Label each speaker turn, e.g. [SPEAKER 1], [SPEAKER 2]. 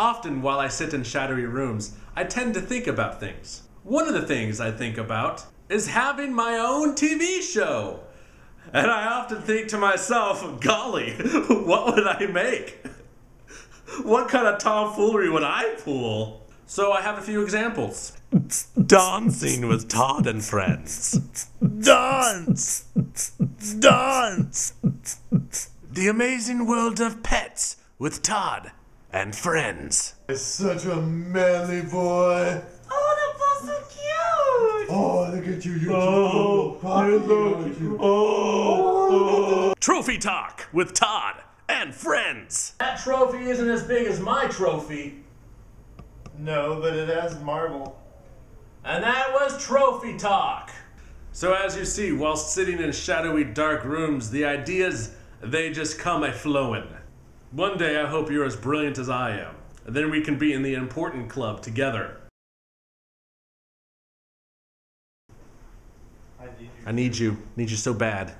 [SPEAKER 1] Often, while I sit in shadowy rooms, I tend to think about things. One of the things I think about is having my own TV show. And I often think to myself, golly, what would I make? What kind of tomfoolery would I pull? So I have a few examples. Dancing with Todd and friends.
[SPEAKER 2] Dance! Dance!
[SPEAKER 1] The amazing world of pets with Todd and friends.
[SPEAKER 2] Such a manly boy.
[SPEAKER 3] Oh, that was so cute!
[SPEAKER 2] Oh, look at you. You're oh, just a oh, little puppy, aren't you? Oh.
[SPEAKER 1] oh trophy Talk with Todd and friends.
[SPEAKER 4] That trophy isn't as big as my trophy.
[SPEAKER 2] No, but it has marble.
[SPEAKER 4] And that was Trophy Talk.
[SPEAKER 1] So as you see, while sitting in shadowy dark rooms, the ideas, they just come a flowing. One day I hope you're as brilliant as I am. And then we can be in the important club together.
[SPEAKER 2] I need you.
[SPEAKER 1] I need you. Need you so bad.